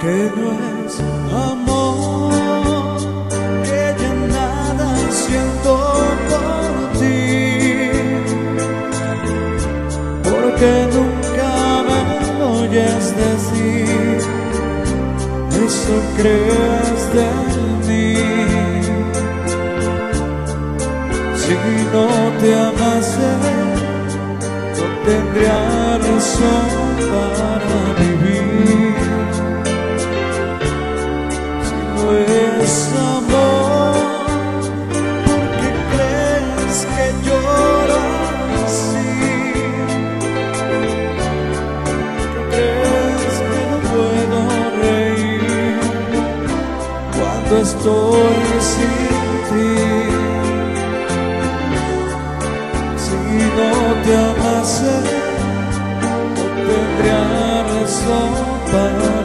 que no es amor, que ya nada siento por ti, porque nunca me oyes decir eso crees de mí. Si no te amase, no tendría razón para vivir. muerto estoy sin ti. Si no te amase, no tendría razón para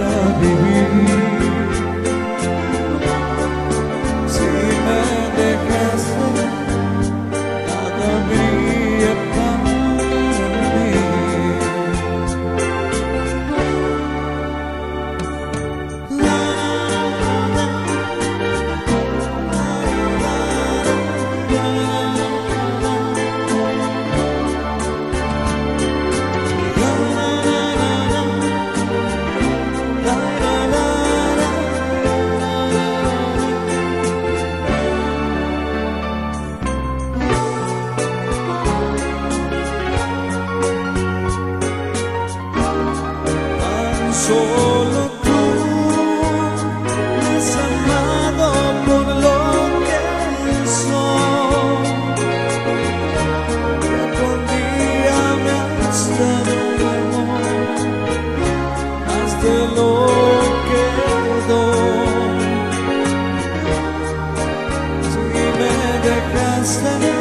So. constant